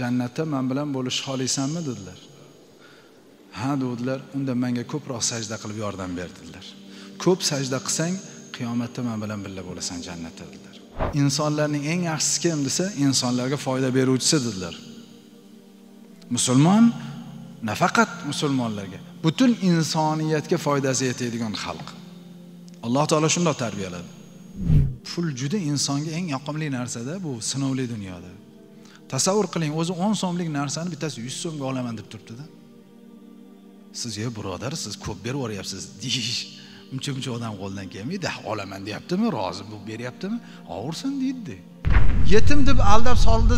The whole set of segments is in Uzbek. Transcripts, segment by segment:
jannatda man bilan bo'lishni xohlaysanmi dedilar. Ha dedilar unda menga ko'proq sajda qilib yordam ber dedilar. Ko'p sajda qilsang qiyomatda man bilan birga bo'lasan jannatda dedilar. Insonlarning eng yaxshisi kim desa insonlarga foyda beruvchisi dedilar. Musulmon nafaqat musulmonlarga butun insoniyatga foydasi yetadigan xalq. Alloh taolo shundoq tarbiyaladi. Pul juda insonga eng yoqimli narsada bu sinovli dunyoda. Tasavvur qiling o'zi o'n so'mlik narsani bittasi yuz so'mga olaman deb turibdida. Siz yo birodar siz ko'p berib yuboryapsiz deyish uncha muncha odam qo'lidan kelmaydi. Olaman deyaptimi? Rozi bo'lib beryaptimi? Og'irsin deydi yetim deb aldab soldi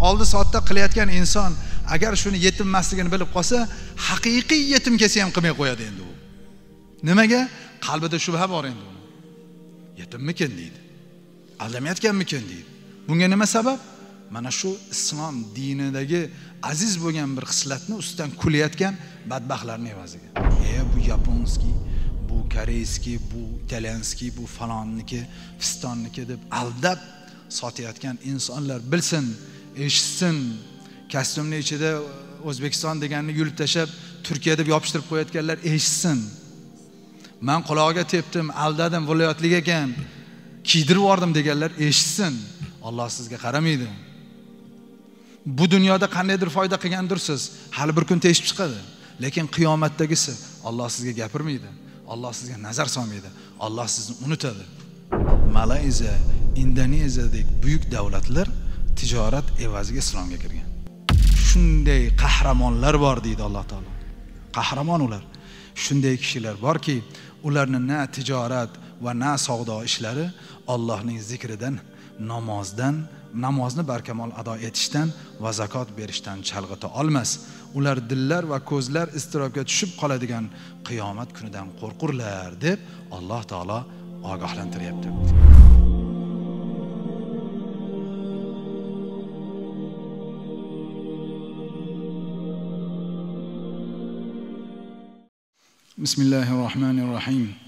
oldi sotda qilayotgan inson agar shuni yetim emasligini bilib qolsa haqiqiy yetim kelsa ham qilmay qo'yadi endi u. Nimaga? Qalbida shubha bor endi uni. Yetimmikin deydi. Aldamayotganmikin deydi. Bunga nima sabab? Mana shu islom dinidagi aziz bo'lgan bir xislatni ustidan kulayotgan badbaxtlarni evaziga. E bu yaponskiy bu koreyskiy bu italyanskiy bu falonniki fistonniki deb aldab sotayotgan insonlar bilsin eshitsin. Kostyumni ichida o'zbekiston deganini yulib tashlab turkiya deb yopishtirib qo'yayotganlar eshitsin. Man qulog'iga tepdim aldadim viloyatlik ekan kiydirib yubordim deganlar eshitsin. Olloh sizga qaramaydi. Bu dunyoda qandaydir foyda qilgandirsiz hali bir kun teshib chiqadi. Lekin qiyomatdagisi olloh sizga gapirmaydi. Olloh sizga nazar solmaydi. Olloh sizni unutadi. Malayziya indoneziyadek buyuk davlatlar tijorat evaziga islomga kirgan. Shunday qahramonlar bor deydi alloh taolo. Qahramon ular. Shunday kishilar borki ularni na tijorat va na savdo ishlari ollohning zikridan namozdan namozni barkamol ado etishdan va zakot berishdan chalg'ita olmas. Ular dillar va ko'zlar iztirobga tushib qoladigan qiyomat kunidan qo'rqurlar deb alloh taolo ogohlantiryapti. Bismillahi rohmanir rohiym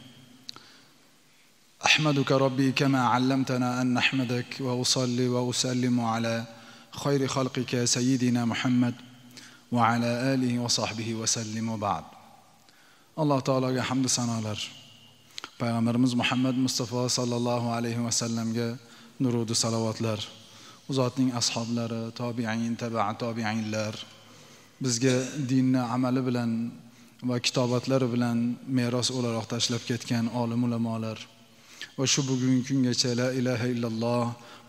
الرحيم احمدك ربي كما علمتنا ان نحمدك واصلي واسلم على خير خلقك سيدنا محمد وعلى اله وصحبه وسلم وبعد alloh taologa hamdu sanolar payg'ambarimiz muhammad mustafa sollallohu alayhi vasallamga nurudu salovatlar u zotning ashoblari tobiin taba tobiinlar bizga dinni amali bilan va kitobatlari bilan meros o'laroq tashlab ketgan olim ulamolar va shu bugungi kungacha la ilaha illalloh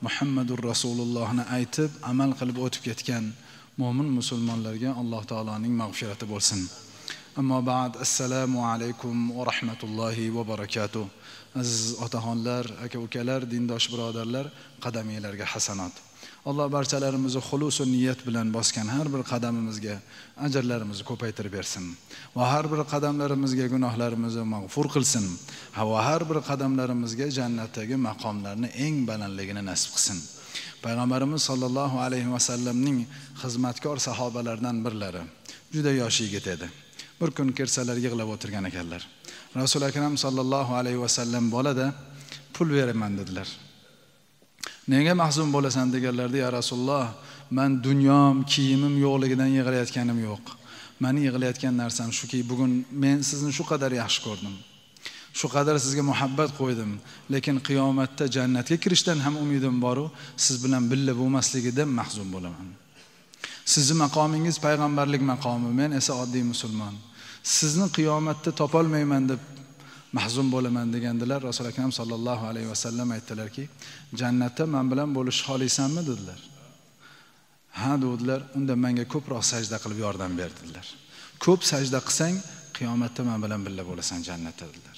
muhammadur rasulullohni aytib amal qilib o'tib ketgan mo'min musulmonlarga alloh taoloning mag'firati bo'lsin. Ammo ba'd assalomu alaykum va rahmatullohi va barakatuh. Aziz otaxonlar aka ukalar dindosh birodarlar qadamiylarga hasanot alloh barchalarimizni xulusu niyat bilan bosgan har bir qadamimizga ajrlarimizni ko'paytirib bersin va har bir qadamlarimizga gunohlarimizni mag'fur qilsin va har bir qadamlarimizga jannatdagi maqomlarni eng balandligini nasib qilsin. Payg'ambarimiz sollallohu alayhi vasallamning xizmatkor sahobalaridan birlari juda yosh yigit edi. Bir kun kirsalar yig'lab o'tirgan ekanlar. Rasuli akram sollallohu alayhi vasallam bolada pul beraman dedilar. Nega mahzun bo'lasan deganlarida ya rasululloh man dunyom kiyimim yo'qligidan yig'layotganim yo'q. Mani yig'layotgan narsam shuki bugun men sizni shu qadar yaxshi ko'rdim. Shu qadar sizga muhabbat qo'ydim. Lekin qiyomatda jannatga kirishdan ham umidim boru siz bilan birga bo'lmasligidan mahzun bo'laman. Sizni maqomingiz payg'ambarlik maqomi. Men esa oddiy musulmon. Sizni qiyomatda topolmayman deb mahzun bo'laman degandilar. Rasuli akram sollallohu alayhi vasallam aytdilarki jannatda man bilan bo'lishni xohlaysanmi dedilar. Ha dedilar. Unda menga ko'proq sajda qilib yordam ber dedilar. Ko'p sajda qilsang qiyomatda man bilan birga bo'lasan jannatda dedilar.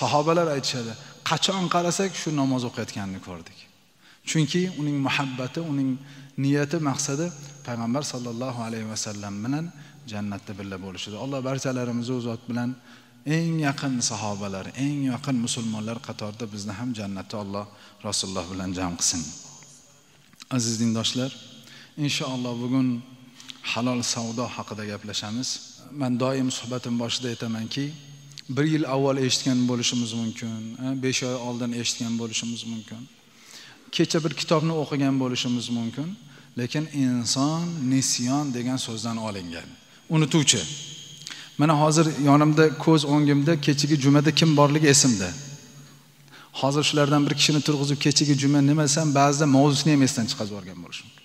Sahobalar aytishadi qachon qarasak shu namoz o'qiyotganini ko'rdik. Chunki uning muhabbati uning niyati maqsadi payg'ambar sollallohu alayhi vasallam bilan jannatda birga bo'lishidi alloh barchalarimizni u zot bilan eng yaqin sahobalar eng yaqin musulmonlar qatorida bizni ham jannatda alloh rasululloh bilan jam qilsin. Aziz dindoshlar inshaalloh bugun halol savdo haqida gaplashamiz. Man doim suhbatim boshida aytamanki bir yil avval eshitgan bo'lishimiz mumkin besh oy oldin eshitgan bo'lishimiz mumkin. Kecha bir kitobni o'qigan bo'lishimiz mumkin lekin inson nisyon degan so'zdan olingan. Unutuvchi mana hozir yonimda ko'z o'ngimda kechagi jumada kim borligi esimda. Hozir shulardan bir kishini turg'izib kechagi juma nima desam ba'zida mavzusini ham esdan chiqarib yuborgan bo'lishi mumkin.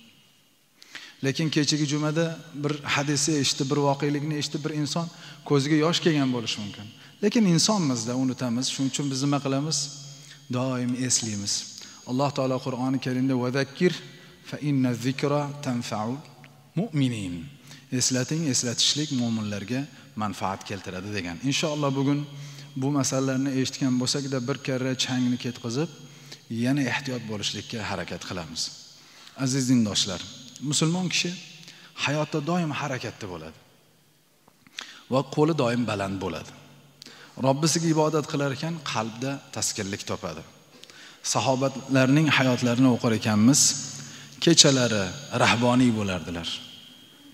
Lekin kechagi jumada bir hadisni eshitib bir voqelikni eshitib bir inson ko'ziga yosh kelgan bo'lishi mumkin. Lekin insonmizda unutamiz. Shuning uchun biz nima qilamiz? Doim eslaymiz alloh taolo qur'oni karimda vadakkir fa inna zikra tanfaul mu'minin. Eslating eslatishlik mo'minlarga manfaat keltiradi degan. Inshaalloh bugun bu masalalarni eshitgan bo'lsakda bir karra changni ketqizib yana ehtiyot bo'lishlikka harakat qilamiz. Aziz dindoshlar musulmon kishi hayotda doim harakatda bo'ladi va qo'li doim baland bo'ladi. Robbisiga ibodat qilar ekan qalbda taskinlik topadi. Sahobatlarning hayotlarini o'qir ekanmiz kechalari rahboniy bo'lardilar.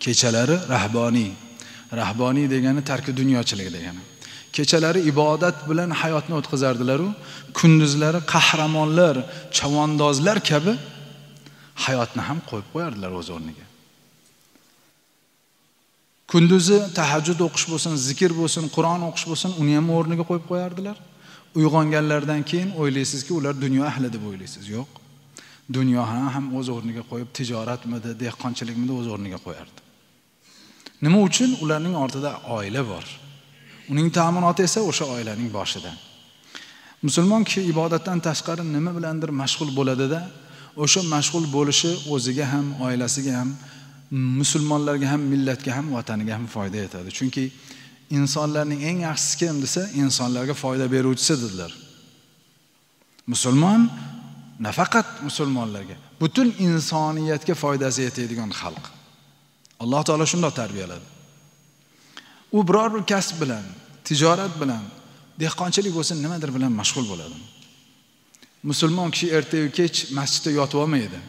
Kechalari rahboniy rahboniy degani tarki dunyochilik degani. Kechalari ibodat bilan hayotni o'tkazardilaru kunduzlari qahramonlar chavandozlar kabi hayotni ham qo'yib qo'yardilar o'z o'rniga. Kunduzi tahajjud o'qish bo'lsin zikr bo'lsin qur'on o'qish bo'lsin uni ham o'rniga qo'yib qo'yardilar. Uyg'onganlaridan keyin o'ylaysizki ular dunyo ahli deb o'ylaysiz. Yo'q. Dunyoni ham o'z o'rniga qo'yib tijoratmidi dehqonchilikmidi o'z o'rniga qo'yardi. Nima uchun? Ularning ortida oila bor. Uning ta'minoti esa o'sha oilaning boshida musulmon kishi ibodatdan tashqari nima bilandir mashg'ul bo'ladida o'sha mashg'ul bo'lishi o'ziga ham oilasiga ham musulmonlarga ham millatga ham vataniga ham foyda yetadi chunki insonlarning eng yaxshisi kim desa insonlarga foyda beruvchisi dedilar musulmon nafaqat musulmonlarga butun insoniyatga foydasi yetadigan xalq. Alloh taolo shundoq tarbiyaladi. U biror bir kasb bilan tijorat bilan dehqonchilik bo'lsin nimadir bilan mashg'ul bo'ladi. Musulmon kishi ertayu kech masjidda yotib olmaydi.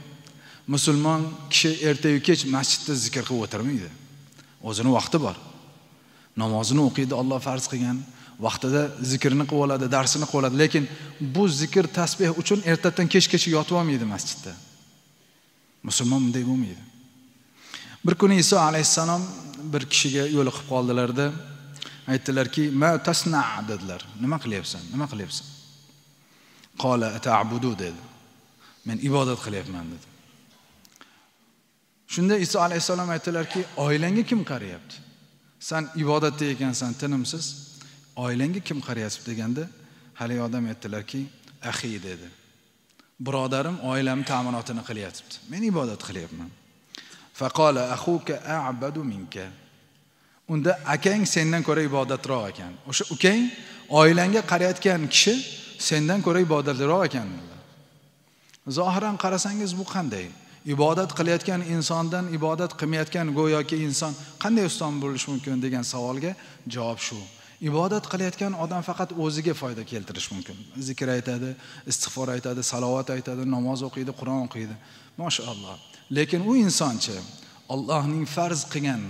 Musulmon kishi ertayu kech masjidda zikr qilib o'tirmaydi. O'zini vaqti bor. Namozini o'qiydi olloh farz qilgan. Vaqtida zikrni qilib oladi darsini qilib oladi. Lekin bu zikr tasbeh uchun ertadan kechgacha yotib olmaydi masjidda. Musulmon bunday bo'lmaydi. Bir kuni iso alayhissalom bir kishiga yo'liqib qoldilarda aytdilarki ma tasna dedilar. Nima qilyapsan? Nima qilyapsan? Qola atabudu dedi. Men ibodat qilyapman dedi. Shunda iso alayhissalom aytdilarki oilangga kim qarayapti? San ibodatda ekansan tinimsiz. Oilangga kim qarayapti? deganda haligi odam aytdilarki ahi dedi. Birodarim oilamni ta'minotini qilyapti. Men ibodat qilyapman. Faqola ahuka a'badu minka. Unda akang sendan ko'ra ibodatroq ekan. O'sha ukang oilangga qarayotgan kishi sendan ko'ra ibodatliroq ekan. Zohiran qarasangiz bu qanday? Ibodat qilayotgan insondan ibodat qilmayotgan go'yoki inson qanday ustun bo'lishi mumkin degan savolga javob shu. Ibodat qilayotgan odam faqat o'ziga foyda keltirishi mumkin. Zikr aytadi istig'for aytadi salovat aytadi namoz o'qiydi qur'on o'qiydi. Mashaalloh lekin u insonchi. Ollohning farz qilgan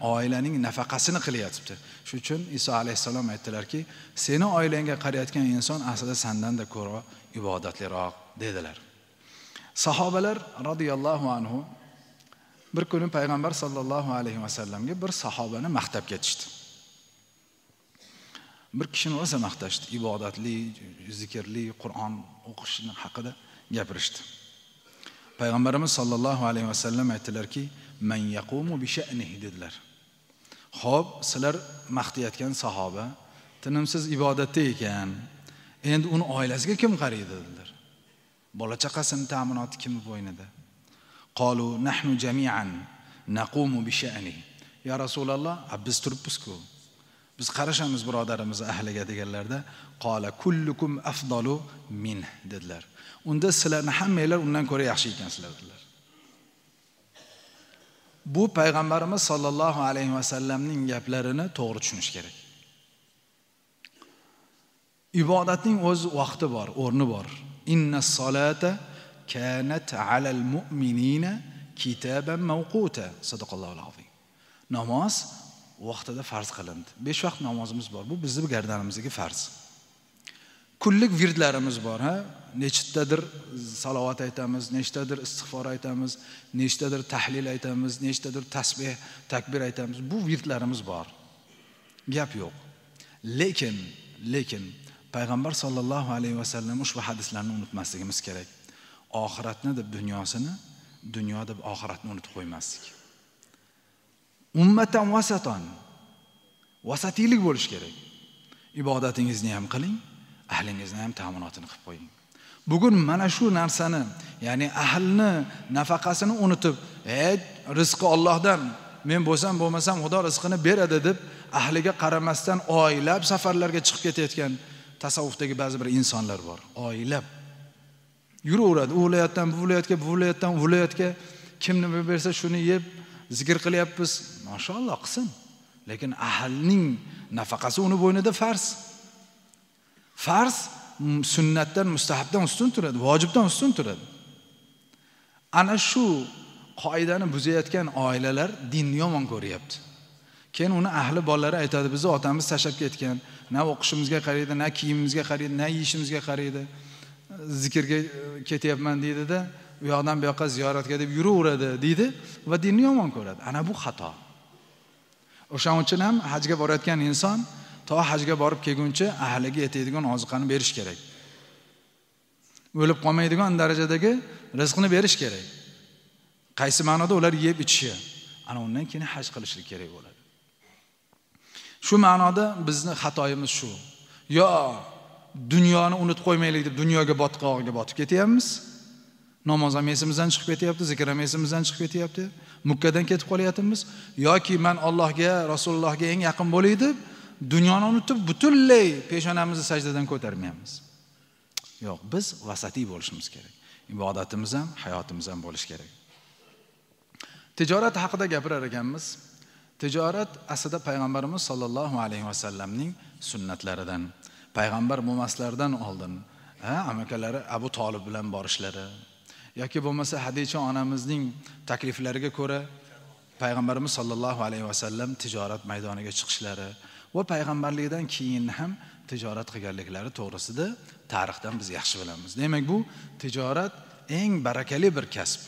oilaning nafaqasini qilyapti shuning uchun iso alayhissalom aytdilarki seni oilangga qarayotgan inson aslida sandanda ko'ra ibodatliroq dedilar. Sahobalar roziyallohu anhu bir kuni payg'ambar sollallohu alayhi vasallamga bir sahobani maqtab ketishdi. Bir kishini o'zi maqtashdi ibodatli zikrli qur'on o'qishni haqida gapirishdi. Payg'ambarimiz sollallohu alayhi vasallam aytdilarki man yaqumu bi sha'nihi dedilar. Ho'p sizlar maqtayotgan sahoba tinimsiz ibodatda ekan. Endi uni oilasiga kim qaraydi dedilar. Bola chaqasini ta'minoti kimni bo'ynida? Qolu nahnu jamian naqumu bi sha'nihi. Ya rasululloh biz turibmizku. Biz qarashamiz birodarimiz ahliga deganlarda qola kullukum afdalu min dedilar. Unda sizlarni hammanglar undan ko'ra yaxshi ekansizlar dedilar. Bu payg'ambarimiz sollallohu alayhi vasallamning gaplarini to'g'ri tushunish kerak. Ibodatning o'z vaqti bor o'rni bor. Inna solata kanat alal mu'minina kitaban mavquta sadaqallohu azim namoz vaqtida farz qilindi. Besh vaqt namozimiz bor. Bu bizni gardanimizga farz. Kunlik virdlarimiz bor ha? Nechtadir salovat aytamiz nechtadir istig'for aytamiz nechtadir tahlil aytamiz nechtadir tasbeh takbir aytamiz. Bu virdlarimiz bor. Gap yo'q. Lekin lekin payg'ambar sollallohu alayhi vasallam ushbu hadislarni unutmasligimiz kerak. Oxiratni deb dunyosini dunyo deb oxiratni unutib qo'ymaslik. Ummatan vasaton vasatiylik bo'lishi kerak. Ibodatingizni ham qiling ahlingizni ham ta'minotini qilib qo'ying. Bugun mana shu narsani ya'ni ahlni nafaqasini unutib ey rizqi ollohdan men bo'lsam bo'lmasam xudo rizqini beradi deb ahliga qaramasdan oylab safarlarga chiqib ketayotgan tasavvufdagi ba'zi bir insonlar bor. Oylab. Yuraveradi u viloyatdan bu viloyatga bu viloyatdan u viloyatga kim nima bersa shuni yeb zikr qilyapmiz. Mashaalloh qilsin lekin ahlning nafaqasi uni bo'ynida farz. Farz sunnatdan mustahabdan ustun turadi vojibdan ustun turadi. Ana shu qoidani buzayotgan oilalar dinni yomon ko'ryapti. Keyin uni ahli bolalari aytadi bizni otamiz tashlab ketgan na o'qishimizga qaraydi na kiyimimizga qaraydi na yeyishimizga qaraydi zikrga e, ketyapman deydida u yoqdan bu yoqqa ziyoratga deb yuraveradi deydi va dinni yomon ko'radi. Ana bu xato. O'shaning uchun ham hajga borayotgan inson to hajga borib kelguncha ahliga yetadigan oziqani berish kerak. O'lib qolmaydigan darajadagi rizqni berish kerak. Qaysi ma'noda ular yeb ichishi ana undan keyin haj qilishlik kerak bo'ladi. Shu ma'noda bizni xatoyimiz shu. Yo dunyoni unutib qo'ymaylik deb dunyoga botqog'iga botib ketyapmiz. Namoz ham esimizdan chiqib ketyapti zikr ham esimizdan chiqib ketyapti. Mukkadan ketib qolyapmiz. Yoki man allohga rasulullohga eng yaqin bo'lay deb dunyoni unutib butunlay peshonamizni sajdadan ko'tarmayapmiz. Yo'q biz vasatiy bo'lishimiz kerak. Ibodatimiz ham hayotimiz ham bo'lishi kerak. Tijorat haqida gapirar ekanmiz. Tijorat aslida payg'ambarimiz sollallohu alayhi vasallamning sunnatlaridan payg'ambar bo'lmaslaridan oldin amakalari abu tolib bilan borishlari yoki bo'lmasa hadicha onamizning takliflariga ko'ra payg'ambarimiz sollallohu alayhi vasallam tijorat maydoniga chiqishlari va payg'ambarlikdan keyin ham tijorat qilganliklari to'g'risida tarixdan biz yaxshi bilamiz. Demak bu tijorat eng barakali bir kasb.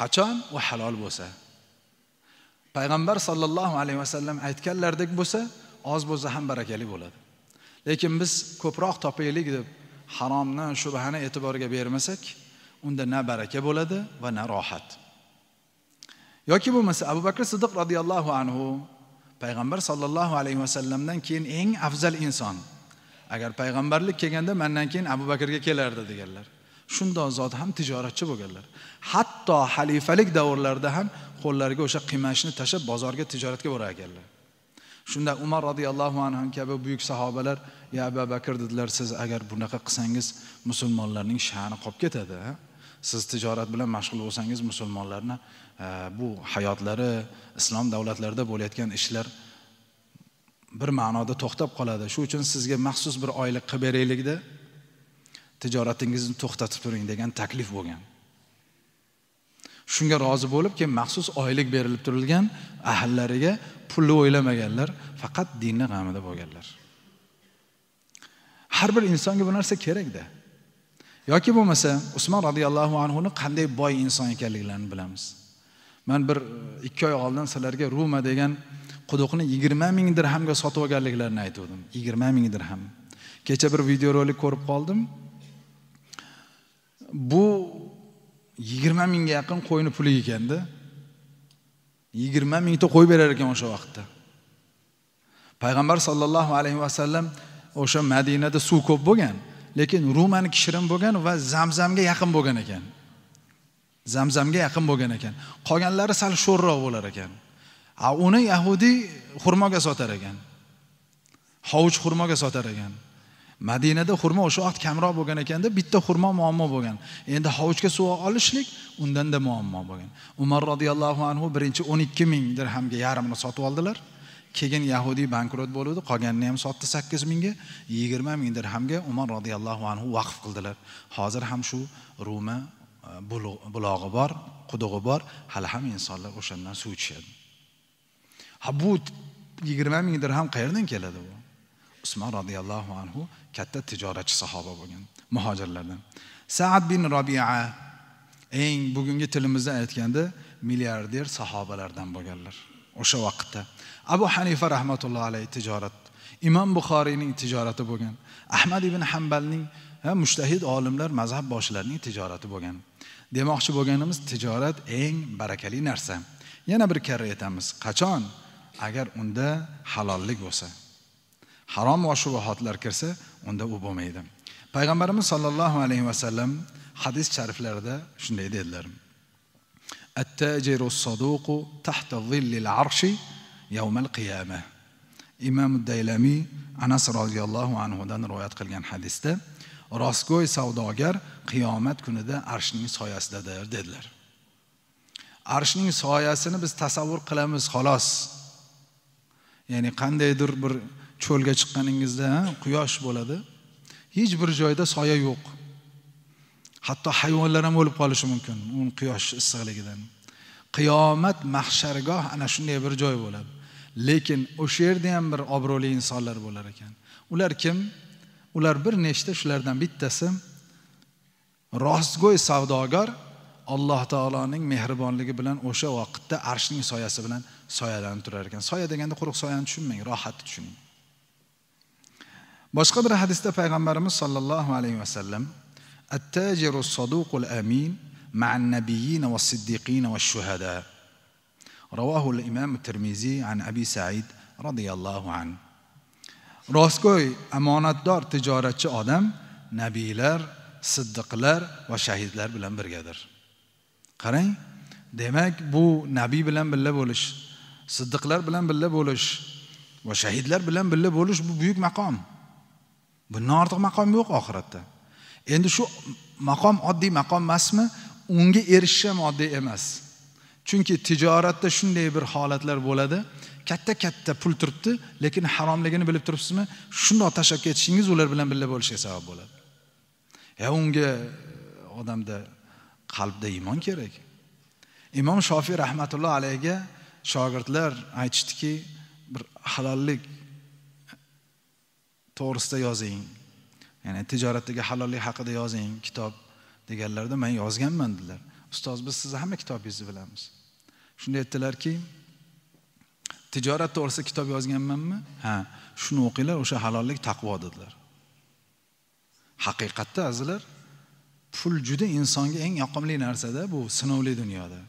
Qachon? U halol bo'lsa. Payg'ambar sollallohu alayhi vasallam aytganlaridek bo'lsa oz bo'lsa ham barakali bo'ladi. Lekin biz ko'proq topaylik deb haromni shubhani e'tiborga bermasak unda na baraka bo'ladi va na rohat. Yoki bo'lmasa abu bakr siddiq roziyallohu anhu payg'ambar sollallohu alayhi vasallamdan keyin eng afzal inson. Agar payg'ambarlik kelganda mandan keyin abu bakrga kelardi deganlar. Shundoq zot ham tijoratchi bo'lganlar. Hatto xalifalik davrlarida ham qo'llariga o'sha qimashni tashlab bozorga tijoratga borar ekanlar shunda umar roziyallohu anhu kabi buyuk sahobalar ya abu bakr dedilar siz agar bunaqa qilsangiz musulmonlarning sha'ni qolib ketadi siz tijorat bilan mashg'ul bo'lsangiz musulmonlarni e, bu hayotlari islom davlatlarida bo'layotgan ishlar bir ma'noda to'xtab qoladi. Shu uchun sizga maxsus bir oylik qilib beraylikda tijoratingizni to'xtatib turing degan taklif bo'lgan. Shunga rozi bo'lib keyin maxsus oylik berilib turilgan ahllariga pulni o'ylamaganlar faqat dinni g'amida bo'lganlar. Har bir insonga bu narsa kerakda yoki bo'lmasa usmon roziyallohu anhuni qanday boy inson ekanliklarini bilamiz. Man bir e, ikki oy oldin sizlarga ruma degan quduqni yigirma ming dirhamga sotib olganliklarini aytgandim yigirma ming dirham. Kecha bir videorolik ko'rib qoldim. Bu yigirma mingga yaqin qo'yni puli ekanda yigirma mingta qo'y berar ekan o'sha vaqtda. Payg'ambar sollallohu alayhi vasallam o'sha madinada suv ko'p bo'lgan. Lekin rumaniki shirin bo'lgan va zamzamga yaqin bo'lgan ekan. Zamzamga yaqin bo'lgan ekan. Qolganlari sal sho'rroq bo'lar ekan. A uni yahudiy xurmoga sotar ekan. Hovuch xurmoga sotar ekan. Madinada xurmo o'sha vaqt kamroq bo'lgan ekanda bitta xurmo muammo bo'lgan. Endi hovuchga suv olishlik undanda muammo bo'lgan. Umar roziyallohu anhu birinchi o'n ikki ming dirhamga yarmini sotib oldilar. Keyin yahudiy bankrot bo'ldi qolganini ham sotdi sakkiz mingga yigirma ming dirhamga umar roziyallohu anhu vaqf qildilar. Hozir ham shu ruma e, bulog'i bor qudug'i bor hali ham insonlar o'shandan suv ichishadi. Ha bu yigirma ming dirham qayerdan keladi bu? Usmon roziyallohu anhu katta tijoratchi sahoba bo'lgan muhojirlardan. Saad bin robia eng bugungi tilimizda aytganda milliarder sahobalardan bo'lganlar o'sha vaqtda. abu hanifa rahmatullohi alayhi tijorat. Imom buxoriyning tijorati bo'lgan. Ahmad ibn hambalning mushtahid olimlar mazhab boshilarining tijorati bo'lgan. Demoqchi bo'lganimiz tijorat eng barakali narsa. Yana bir karra aytamiz. Qachon? Agar unda halollik bo'lsa. Harom va shubhatlar kirsa unda u bo'lmaydi. Payg'ambarimiz sollallohu alayhi vasallam hadis shariflarida shunday dedilar. yavmal qiyama imom daylami anas roziyallohu anhudan rivoyat qilgan hadisda rostgo'y savdogar qiyomat kunida arshning soyasidadir dedilar. arshning soyasini biz tasavvur qilamiz xolos ya'ni qandaydir bir cho'lga chiqqaningizda quyosh bo'ladi hech bir joyda soya yo'q hatto hayvonlar ham o'lib qolishi mumkin u quyosh issiqligidan qiyomat mahshargoh ana shunday bir joy bo'ladi lekin o'sha yerda ham bir obro'li insonlar bo'lar ekan. Ular kim? Ular bir nechta shulardan bittasi rostgo'y savdogar alloh taoloning mehribonligi bilan o'sha vaqtda arshning soyasi bilan soyalanib turar ekan. Soya deganda quruq soyani tushunmang rohatni tushuning. Boshqa bir hadisda payg'ambarimiz sollallohu alayhi vasallam attajiru soduqul amin ma'an nabiyina va siddiqina va shuhada رواه الإمام الترمذي عن أبي سعيد رضي الله عنه rostgo'y omonatdor tijoratchi odam nabiylar siddiqlar va shahidlar bilan birgadir qarang demak bu nabiy bilan birga bo'lish siddiqlar bilan birga bo'lish va shahidlar bilan birga bo'lish bu buyuk maqom bundan ortiq maqom yo'q oxiratda endi shu maqom oddiy maqom emasmi unga erishish ham oddiy emas chunki tijoratda shunday bir holatlar bo'ladi. Katta katta pul turibdi lekin haromligini bilib turibsizmi shundoq tashlab ketishingiz ular bilan birga bo'lishga sabab bo'ladi. Ya unga e, odamda qalbda iymon kerak. Imom shofiy rahmatulloh alayhiga shogirdlar aytishdiki bir halollik e, to'g'risida yozing. Ya'ni tijoratdagi halollik haqida yozing kitob deganlarida man yozganman dedilar. Ustoz biz sizni hamma kitobingizni bilamiz. Shunda aytdilarki tijorat to'g'risida kitob yozganmanmi? Ha shuni o'qinglar o'sha halollik taqvo dedilar. Haqiqatda azizlar pul juda insonga eng yoqimli narsada bu sinovli dunyoda.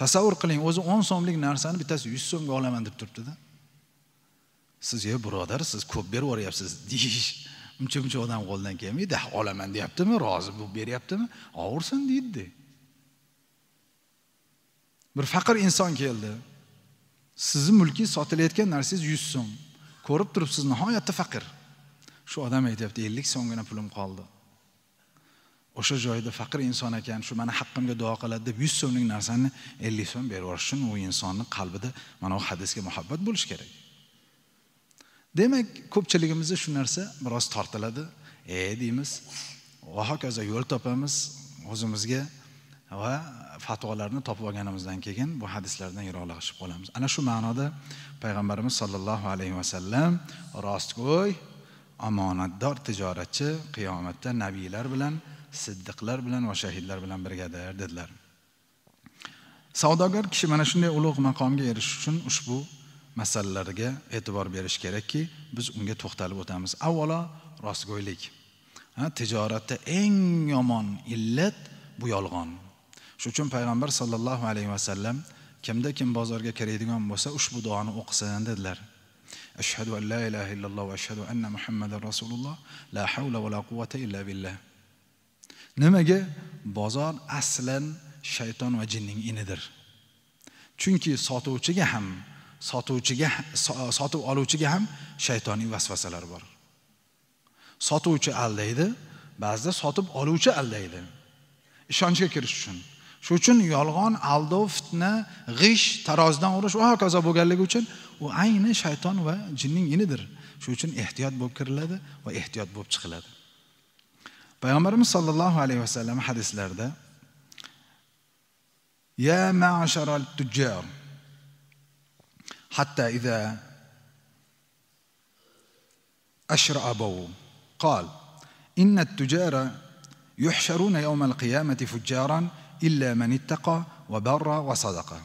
Tasavvur qiling o'zi o'n so'mlik narsani bittasi yuz so'mga olaman deb turibdida. Siz ye birodar siz ko'p berib yuboryapsiz deyish. Uncha muncha odam qo'lidan kelmaydi. Olaman deyaptimi? Rozi bo'lib beryaptimi? Og'ursin deydida. Bir faqir inson keldi. Sizni mulkingiz sotilayotgan narsangiz yuz so'm. Ko'rib turibsiz nihoyatda faqir. Shu odam aytyapti ellik so'mgina pulim qoldi. O'sha joyda faqir inson ekan shu mani haqqimga duo qiladi deb yuz so'mlik narsani ellik so'm berib yuborish uchun u insonni qalbida mana bu hadisga muhabbat bo'lishi kerak. Demak ko'pchiligimizda shu narsa biroz tortiladi. E deymiz. Va hokazo yo'l topamiz o'zimizga va fatvolarni topib olganimizdan keyin bu hadislardan yiroqlashib qolamiz. Ana shu ma'noda payg'ambarimiz sollallohu alayhi vasallam rostgo'y omonatdor tijoratchi qiyomatda nabiylar bilan siddiqlar bilan va shahidlar bilan birgadir dedilar. Savdogar kishi mana shunday ulug' maqomga erishish uchun ushbu masalalarga e'tibor berish kerakki biz unga to'xtalib o'tamiz. Avvalo rostgo'ylik. Tijoratda eng yomon illat bu yolg'on. Shuning uchun payg'ambar sollallohu alayhi vasallam kimda kim bozorga kiradigan bo'lsa ushbu duoni o'qisin dedilar. Ashhadu an la ilaha illalloh va ashhadu anna muhammadan rasululloh la havla va la quvvata illa billah. Nimaga? Bozor aslan shayton va jinning inidir. Chunki sotuvchiga ham sotuvchiga sotib oluvchiga ham shaytoniy vasvasalar bor. Sotuvchi aldaydi ba'zida sotib oluvchi aldaydi. Ishonchga kirish uchun. shuning uchun yolg'on aldov fitna g'ish tarozidan urish va hokazo bo'lganligi uchun u ayni shayton va jinning inidir shuning uchun ehtiyot bo'lib kiriladi va ehtiyot bo'lib chiqiladi payg'ambarimiz sollallohu alayhi vasallam hadislarda ya ma'sharal tujjar hatta idza أشرأبوا قال إن التجار يحشرون يوم القيامة فجارا illa man ittaqa va barra va sadaqa.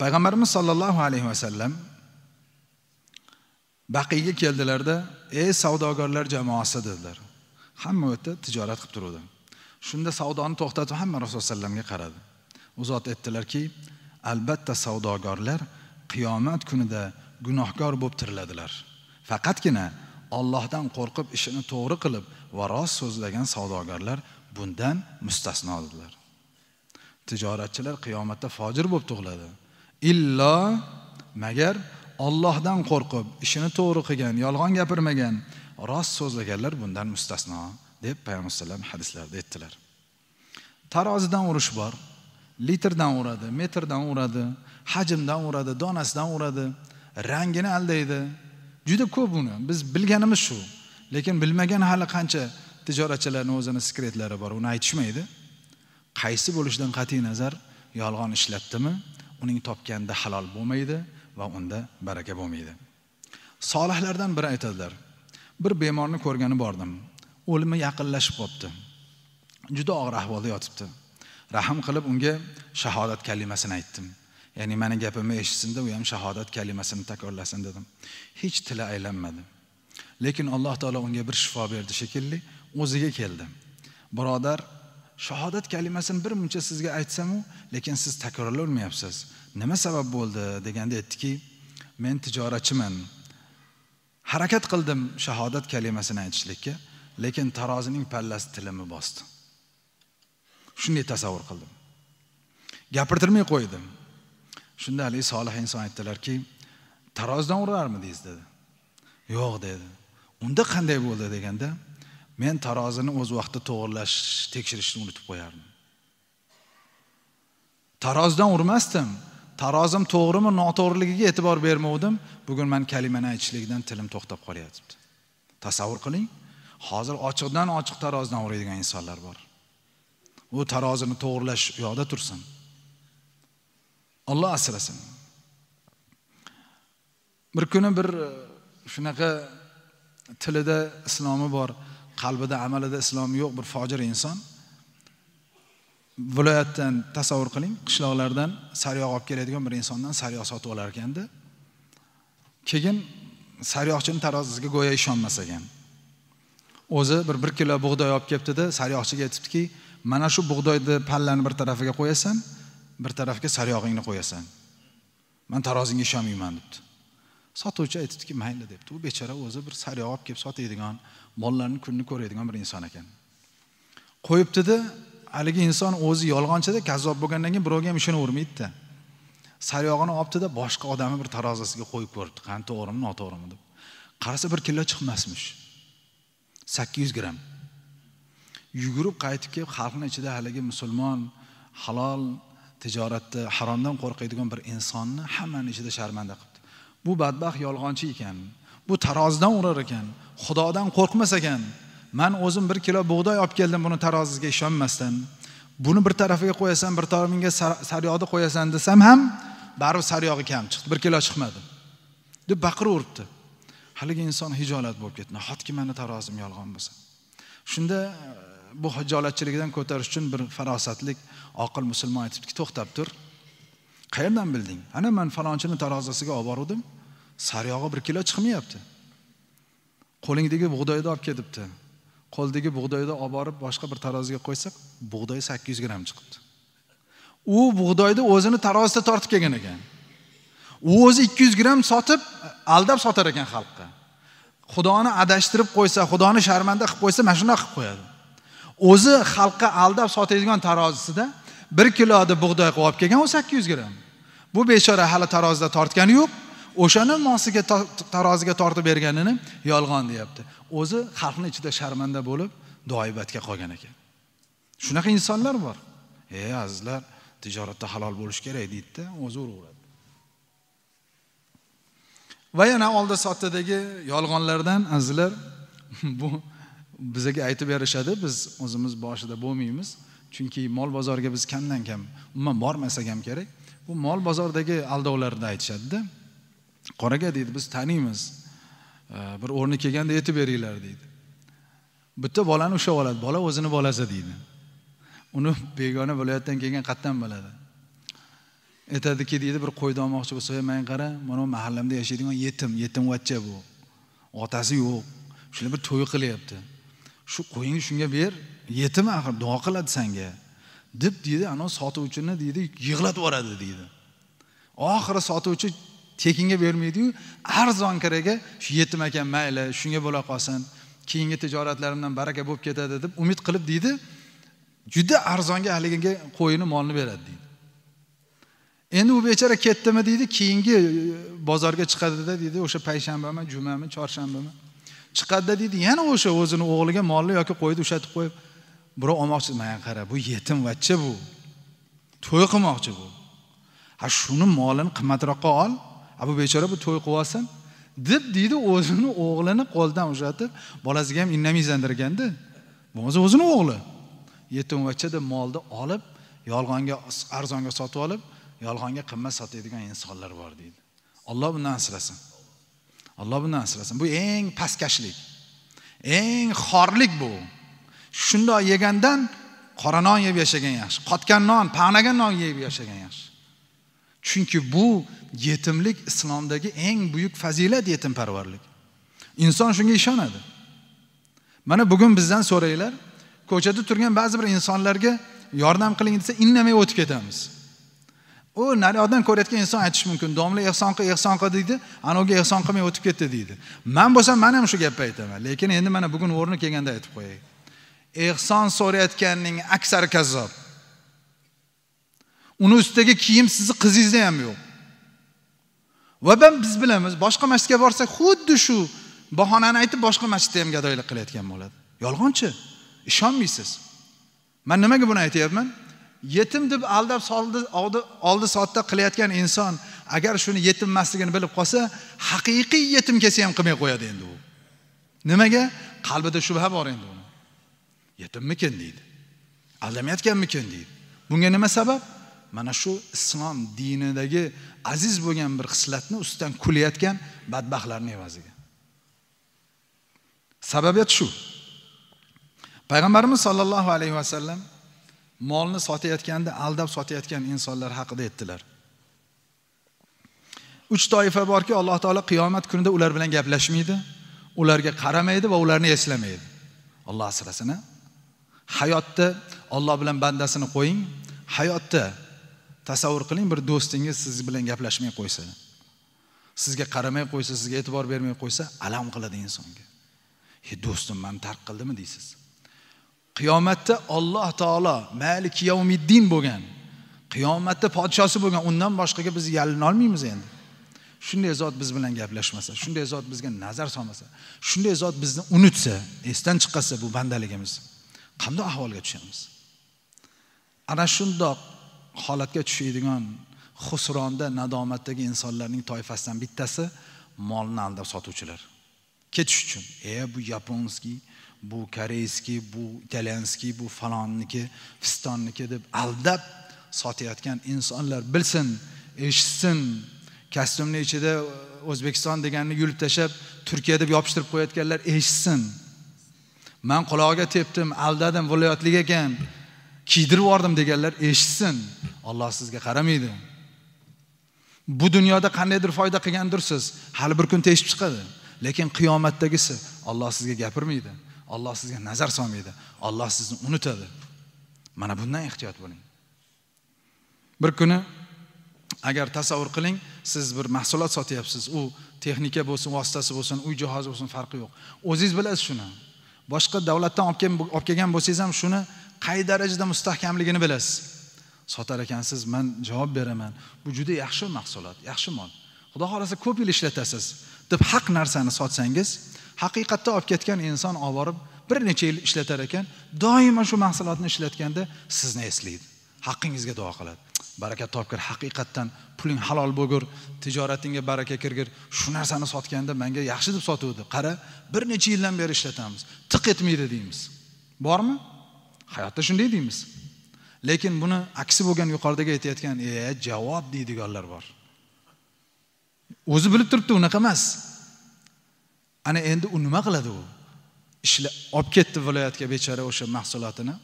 Payg'ambarimiz sollallohu alayhi vasallam Baqiyga keldilarda, "Ey savdogarlar jamoasi" dedilar. Hamma o'tda tijorat qilib turuvdi. Shunda savdoni to'xtatib hamma Rasululloh sallamga qaradi. U zot aytdilarki, albatta savdogarlar qiyomat kunida gunohkor bo'lib tiriladilar. Faqatgina Allohdan qo'rqib ishini to'g'ri qilib va rost so'zlagan savdogarlar bundan mustasnodilar tijoratchilar qiyomatda fojir bo'lib tug'iladi. Illo magar ollohdan qo'rqib ishini to'g'ri qilgan yolg'on gapirmagan rost so'zlaganlar bundan mustasno deb payg'ambar alayhivasallam hadislarda aytdilar. Tarozidan urish bor. Litrdan uradi metrdan uradi hajmdan uradi donasidan uradi rangini aldaydi. Juda ko'p uni. Biz bilganimiz shu lekin bilmagan hali qancha tijoratchilarni o'zini sekretlari bor. Uni aytishmaydi. Qaysi bo'lishidan qat'iy nazar yolg'on ishlatdimi uning topganda halol bo'lmaydi va unda baraka bo'lmaydi. Solihlardan biri aytadilar bir bemorni ko'rgani bordim. O'limi yaqinlashib qolibdi juda og'ir ahvolda yotibdi. Rahm qilib unga shahodat kalimasini aytdim. Ya'ni mani gapimni eshitsinda u ham shahodat kalimasini takrorlasin dedim. Hech tili aylanmadi. Lekin alloh taolo unga bir shifo berdi shekilli. O'ziga keldi birodar shahodat kalimasini bir muncha sizga aytsamu lekin siz takrorlolmayapsiz nima sabab bo'ldi deganda aytdiki men tijoratchiman. Harakat qildim shahodat kalimasini aytishlikka lekin tarozining pallasi tilimni bosdi. Shunday tasavvur qildim. Gapirtirmay qo'ydim. Shunda haligi solih inson aytdilarki tarozidan urarmidingiz dedi. Yo'q dedi. Unda qanday bo'ldi deganda men tarozini o'z vaqtida to'g'irlash tekshirishni unutib qo'yardim. Tarozidan urmasdim. Tarozim to'g'rimi noto'g'riligiga e'tibor bermovdim. Bugun man kalimani aytishlikdan tilim to'xtab qolyapti. Tasavvur qiling hozir ochiqdan ochiq tarozidan uradigan insonlar bor. U tarozini to'g'irlash u yoqda tursin. Olloh asrasin. Bir kuni bir shunaqa tilida islomi bor. Qalbida amalida islomi yo'q bir fojir inson. Viloyatdan tasavvur qiling qishloqlardan sariyog' olib keladigan bir insondan sariyog' sotib olar ekanda. Keyin sariyog'chini tarozisiga go'yo ishonmas ekan. O'zi bir bir kilo bug'doy olib kelibdida sariyog'chiga aytibdiki mana shu bug'doyni pallani bir tarafiga qo'yasan bir tarafga sariyog'ingni qo'yasan. Man tarozingga ishonmayman debdi. Sotuvchi aytibdiki mayli debdi. U bechora o'zi bir sariyog' olib kelib sotadigan mollarni kunini ko'radigan bir inson ekan. Qo'yibdida haligi inson o'zi yolg'onchida kazzob bo'lgandan keyin birovga ham ishonavermaydida saryog'ini olibdida boshqa odamni bir tarozisiga qo'yib ko'ribdi qani to'g'rimi noto'g'rimi? deb. Qarasa bir kilo chiqmasmish. Sakkiz yuz gramm yugurib qaytib kelib xalqni ichida haligi musulmon halol tijoratda haromdan qo'rqadigan bir insonni hammani ichida sharmanda qilib bu badbaxt yolg'onchi ekan. Bu tarozidan urar ekan. Xudodan qo'rqmas ekan. Man o'zim bir kilo bug'doy olib keldim buni tarozisiga ishonmasdan. Buni bir tarafiga qo'yasan bir tomonga sariyog'ni qo'yasan desam ham baribir saryog'i kam chiqdi. Bir kilo chiqmadi. Deb baqiraveribdi haligi inson hijolat bo'lib ketdi. Nahotki mani tarozim yolg'on bo'lsa? Shunda e, bu hijolatchilikdan ko'tarish uchun bir farosatlik oqil musulmon aytibdiki to'xtab tur. Qayerdan bilding? Ana man falonchini tarozisiga olib boruvdim. Saryog'i bir kilo chiqmayapti. Qo'lingdagi bug'doyni olib ketibdi. Qo'ldagi bug'doyni olib borib boshqa bir taroziga qo'ysak bug'doy sakkiz yuz gramm chiqibdi. U bug'doyni o'zini tarozida tortib kelgan ekan. U o'zi ikki yuz gramm sotib aldab sotar ekan xalqqa. Xudoni adashtirib qo'ysa xudoni sharmanda qilib qo'ysa mana shunaqa qilib qo'yadi. O'zi xalqqa aldab sotadigan tarozisida bir kiloni bug'doy qilib olib kelgan u sakkiz yuz gramm bu bechora hali tarozida tortgani yo'q. O'shani mosiga taroziga tortib berganini yolg'on deyapti. O'zi xalqni ichida sharmanda bo'lib doibatga qolgan ekan. Shunaqa insonlar bor. E azizlar tijoratda halol bo'lishi kerak deydida o'zi uraveradi. Va yana oldi sotdidagi yolg'onlardan azizlar bu bizga aytib berishadi biz o'zimiz boshida bo'lmaymiz. Chunki mol bozorga biz kamdan kam umuman bormasak ham kerak. Bu mol bozordagi aldovlarni aytishadida qoraga deydi biz taniymiz e, bir o'rni kelganda aytib beringlar deydi. Bitta bolani ushlab oladi bola o'zini bolasi deydi. Uni begona viloyatdan kelgan qayerdan biladi. Aytadiki deydi bir qo'yni olmoqchi bo'lsa manga qara mana bu mahallamda yashaydigan yetim yetimvachcha bu. Otasi yo'q shular bir to'y qilyapti. Shu qo'yingni shunga ber yetim axir duo qiladi sanga. Deb deydi anavi sotuvchini deydi yig'latib yuboradi deydi. Oxiri sotuvchi tekinga bermaydiyu arzon kiraga shu yetim ekan mayli shunga bo'la qolsin keyingi tijoratlarimdan baraka bo'lib ketadi deb umid qilib deydi juda arzonga haligiga qo'yini molni beradi deydi. Endi u bechora ketdimi deydi keyingi e, bozorga chiqadida deydi o'sha payshanbami jumami chorshanbami chiqadida deydi yana o'sha o'zini o'g'liga molni yoki qo'yni ushlatib qo'yib birov olmoqchi manga qara bu yetimvachcha bu. To'y qilmoqchi bu. Ha shuni molini qimmatroqqa ol bu bechora bu to'y qilib olsin deb deydi o'zini o'g'lini qo'ldan ushatib bolasiga ham indamiysan ekanda bo'lmasa o'zini o'g'li. Yetimvachcha deb molni olib yolg'onga arzonga sotib olib yolg'onga qimmat sotadigan insonlar bor deydi. Olloh bundan asrasin. Olloh bundan asrasin. Bu eng pastkashlik eng xorlik bu. Shundoq yegandan qora non yeb yashagan yaxshi qotgan non panagan non yeb yashagan yaxshi. Chunki bu yetimlik islomdagi eng buyuk fazilat yetimparvarlik. Inson shunga ishonadi. Mana bugun bizdan so'ranglar ko'chada turgan ba'zi bir insonlarga yordam qiling desa indamay o'tib ketamiz. U naryoqdan ko'rayotgan inson aytishi mumkin domla ehson qil ehson qil deydi anaviga ehson qilmay o'tib ketdi deydi. Man bo'lsam man ham shu gapni aytaman lekin endi mana bugun o'rni kelganda aytib qo'yay. Ehson so'rayotganning aksari kazzob. Uni ustidagi kiyim sizni qizingizda ham yo'q. Va biz bilamiz boshqa masjidga borsak xuddi shu bahonani aytib boshqa masjidda ham gadoylik qilayotgan bo'ladi. Yolg'onchi ishonmaysiz. Man nimaga buni aytyapman? Yetim deb aldab soldi oldi sotda qilayotgan inson agar shuni yetim emasligini bilib qolsa haqiqiy yetim kelsa ham qilmay qo'yadi endi u. Nimaga? Qalbida shubha bor endi uni. Yetimmikin deydi. Aldamayotganmikin deydi. Bunga nima sabab? Mana shu islom dinidagi aziz bo'lgan bir xislatni ustidan kulayotgan badbaxtlarni evaziga. Sababiyat shu. Payg'ambarimiz sollallohu alayhi vasallam molni sotayotganda aldab sotayotgan insonlar haqida aytdilar. Uch toifa borki alloh taolo qiyomat kunida ular bilan gaplashmaydi ularga qaramaydi va ularni eslamaydi. Olloh asrasin hayotda olloh bilan bandasini qo'ying. Hayotda tasavvur qiling bir do'stingiz siz bilan gaplashmay qo'ysa sizga qaramay qo'ysa sizga e'tibor bermay qo'ysa alam qiladi insonga. E do'stim mani tark qildimi deysiz. Qiyomatda olloh taolo malik yavmiddin bo'lgan qiyomatda podshosi bo'lgan undan boshqaga biz yalinolmaymiz endi. Shunday zot biz bilan gaplashmasa shunday zot bizga nazar solmasa shunday zot bizni unutsa esdan chiqarsa bu bandaligimiz. Qanday ahvolga tushamiz? Ana shundoq holatga tushadigan husronda nadomatdagi insonlarning toifasidan bittasi molni aldab sotuvchilar. Ketish uchun e bu yaponskiy bu koreyskiy bu italyanskiy bu falonniki fistonniki deb aldab sotayotgan insonlar bilsin eshitsin kostyumni ichida o'zbekiston deganini yulib tashlab turkiya deb yopishtirib qo'yayotganlar eshitsin. Man qulog'iga tepdim aldadim viloyatlik ekan. Kiydirib yubordim deganlar eshitsin olloh sizga qaramaydi. Bu dunyoda qandaydir foyda qilgandirsiz hali bir kun teshib chiqadi. Lekin qiyomatdagisi olloh sizga gapirmaydi olloh sizga nazar solmaydi olloh sizni unutadi. Mana bundan ehtiyot bo'ling. Bir kuni agar tasavvur qiling siz bir mahsulot sotyapsiz. U texnika bo'lsin vositasi bo'lsin uy jihozi bo'lsin farqi yo'q. O'zingiz bilasiz shuni. Boshqa davlatdan olib kelgan bo'lsangiz ham shuni qay darajada mustahkamligini bilasiz. Sotar ekansiz man javob beraman. Bu juda yaxshi mahsulot yaxshi mol. Xudo xohlasa ko'p yil ishlatasiz. deb haq narsani sotsangiz haqiqatda olib ketgan inson olib borib bir necha yil ishlatar ekan doimo shu mahsulotni ishlatganda sizni eslaydi. Haqqingizga duo qiladi. Baraka topgir haqiqatdan puling halol bo'lgur tijoratingga baraka kirgir. Shu narsani sotganda menga yaxshi deb sotuvdi. Qara bir necha yildan beri ishlatamiz. Tiq etmaydi deymiz. Bormi? Hayotda shunday deymiz. Lekin buni aksi bo'lgan yuqoridagi aytayotgan e javob deydiganlar bor. O'zi bilib turibdi unaqa emas. Ana endi u nima qiladi u? Ishla olib ketdi viloyatga bechora o'sha mahsulotini.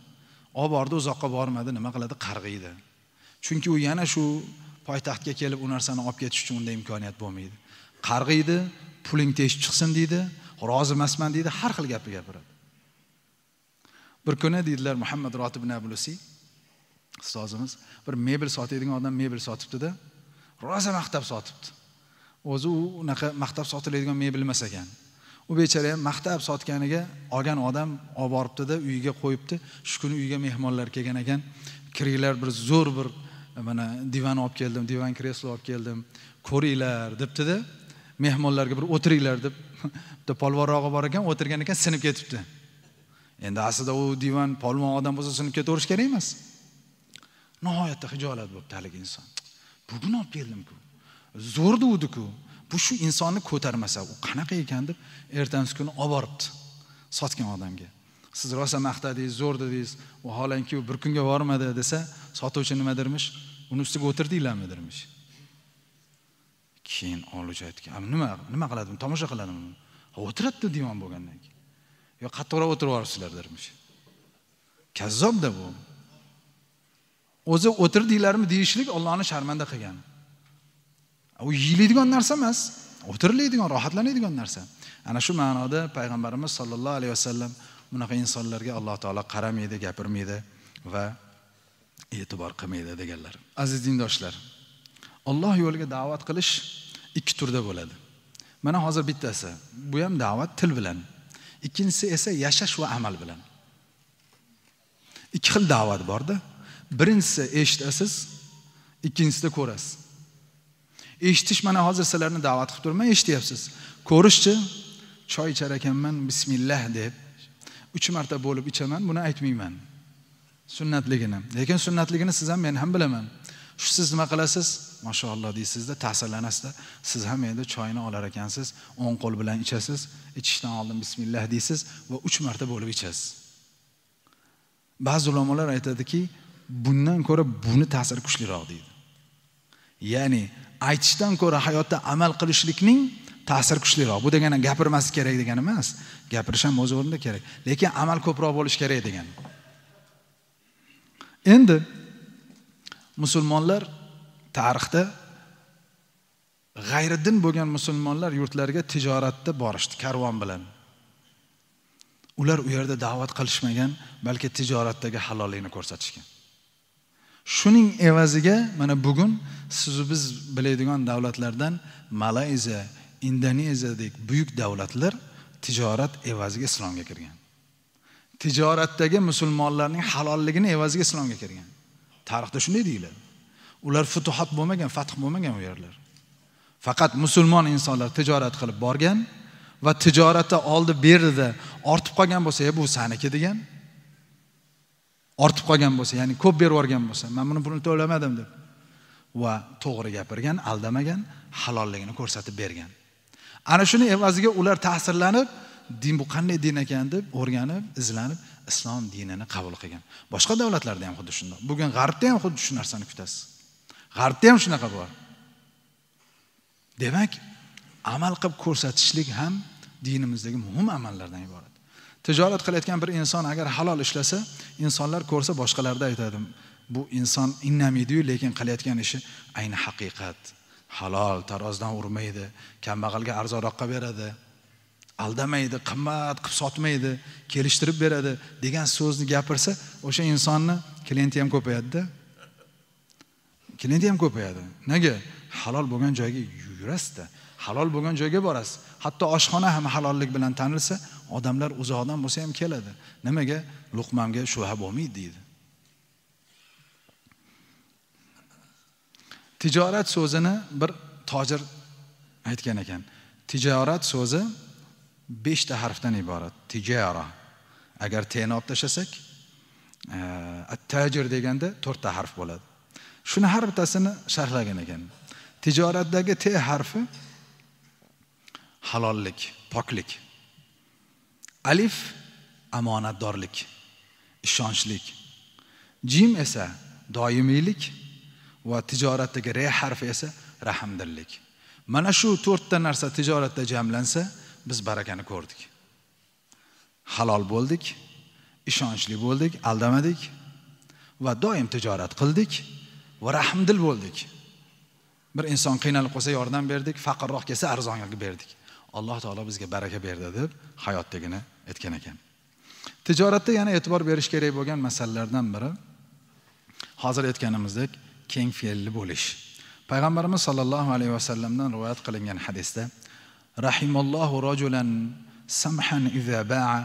Olib bordi uzoqqa bormadi nima qiladi? Qarg'iydi. Chunki u yana shu poytaxtga kelib u narsani olib ketish uchun unda imkoniyat bo'lmaydi. Qarg'iydi puling teshib chiqsin deydi rozi emasman deydi har xil gapni gapiradi bir kuni deydilar muhammad rotib nablusiy ustozimiz bir mebel sotadigan odam mebel sotibdida rosa maqtab sotibdi. O'zi u unaqa maqtab sotiladigan mebel emas ekan. U bechora ham maqtab sotganiga olgan odam olib boribdida uyiga qo'yibdi. Shu kuni uyga mehmonlar kelgan ekan. Kiringlar bir zo'r bir mana divan olib keldim divan kreslo olib keldim. Ko'ringlar debdida mehmonlarga bir o'tiringlar deb bitta polvonrog'i bor ekan o'tirgan ekan sinib ketibdi. Endi aslida u divan polvon odam bo'lsa sinib ketaverish kerak emas. Nihoyatda hijolat bo'libdi haligi inson. Bugun olib keldimku? Zo'r duvdiku. Bu shu insonni ko'tarmasa u qanaqa ekan deb ertasi kuni olib boribdi. Sotgan odamga. Siz rosa maqtadingiz zo'r dedingiz vaholanki u bir kunga bormadi desa sotuvchi nima dermish uni ustiga o'tirdinglarmi dermish keyin oluvchi aytgan nima nima qiladimi? Tomosha qiladimi o'tiradida divan bo'lgandan keyin. Yo qattiqroq o'tirib yuboribsizlar dermish kazzobda bu. O'zi o'tirdinglarmi deyishlik ollohni sharmanda qilgan. U yeyiladigan narsa emas o'tiriladigan rohatlanadigan narsa. Ana shu ma'noda payg'ambarimiz sollallohu alayhi vasallam bunaqa insonlarga alloh taolo qaramaydi gapirmaydi va e'tibor qilmaydi deganlar. Aziz dindoshlar olloh yo'liga da'vat qilish ikki turda bo'ladi. Mana hozir bittasi bu ham da'vat til bilan. Ikkinchisi esa yashash va amal bilan. Ikki xil da'vat borda. Birinchisi eshitasiz ikkinchisida ko'rasiz. Eshitish mana hozir sizlarni da'vat qilib turibman eshityapsiz. Ko'rishchi choy ichar ekanman bismillah deb uch marta bo'lib ichaman buni aytmayman. Sunnatligini. Lekin sunnatligini siz ham men ham bilaman. Shu siz nima qilasiz? Mashaalloh deysizda ta'sirlanasizda. Siz ham endi choyni olar ekansiz o'ng qo'l bilan ichasiz ichishdan oldin bismillah deysiz va uch marta bo'lib ichasiz. Ba'zi ulamolar aytadiki bundan ko'ra buni ta'siri kuchliroq deydi. Ya'ni aytishdan ko'ra hayotda amal qilishlikning ta'sir kuchliroq. Bu degani gapirmaslik kerak degani emas. Gapirish ham o'z o'rnida kerak. Lekin amal ko'proq bo'lishi kerak degani. Endi musulmonlar tarixda g'ayriddin bo'lgan musulmonlar yurtlariga tijoratda borishdi karvon bilan. Ular u yerda da'vat qilishmagan balki tijoratdagi halollikni ko'rsatishgan. Shuning evaziga mana bugun sizu biz biladigan davlatlardan malayziya indoneziyadek buyuk davlatlar tijorat evaziga islomga kirgan. Tijoratdagi musulmonlarning halolligini evaziga islomga kirgan. Tarixda shunday deyiladi. Ular futuhat bo'lmagan fath bo'lmagan u yerlar. Faqat musulmon insonlar tijorat qilib borgan va tijoratda oldi berdida ortib qolgan bo'lsa bu saniki? degan. Ortib qolgan bo'lsa ya'ni ko'p berib yuborgan bo'lsa man buni pulini to'lamadim deb va to'g'ri gapirgan aldamagan halolligini ko'rsatib bergan. Ana shuni evaziga ular ta'sirlanib din bu qanday din ekan deb o'rganib izlanib islom dinini qabul qilgan. Boshqa davlatlarda ham xuddi shundoq. Bugun g'arbda ham xuddi shu narsani kutasiz. G'arbda ham shunaqa bor. Demak amal qilib ko'rsatishlik ham dinimizdagi muhim amallardan iborat. Tijorat qilayotgan bir inson agar halol ishlasa insonlar ko'rsa boshqalarda aytadi bu inson innamaydiyu lekin qilayotgan ishi ayni haqiqat. Halol tarozdan urmaydi kambag'alga arzonroqqa beradi. Aldamaydi qimmat qilib sotmaydi kelishtirib beradi degan so'zni gapirsa o'sha insonni klienti ham ko'payadida. Klienti ham ko'payadi. Nega? Halol bo'lgan joyga yurasizda. Halol bo'lgan joyga borasiz. Hatto oshxona ham halollik bilan tanilsa odamlar uzoqdan bo'lsa ham keladi. Nimaga? Luqmamga shubha bo'lmaydi deydi. Tijorat so'zini bir tojir aytgan ekan. Tijorat so'zi beshta harfdan iborat. Tijara. Agar teni olib tashlasak e, tajir deganda to'rtta harf bo'ladi. Shuni har bittasini sharhlagan ekan. Tijoratdagi t harfi halollik poklik. Alif omonatdorlik ishonchlik. Jim esa doimiylik va tijoratdagi re harfi esa rahmdillik. Mana shu to'rtta narsa tijoratda jamlansa biz barakani ko'rdik. Halol bo'ldik ishonchli bo'ldik aldamadik va doim tijorat qildik va rahmdil bo'ldik. Bir inson qiynalib qolsa yordam berdik faqirroq kelsa arzon berdik. Alloh taolo bizga baraka berdi deb hayotdagini aytgan ekan. Tijoratda yana e'tibor berish kerak bo'lgan masalalardan biri. Hozir aytganimizdek keng fe'lli bo'lish. Payg'ambarimiz sollallohu alayhi vasallamdan rivoyat qilingan hadisda rahimallohu rojulan samhan iza ba'a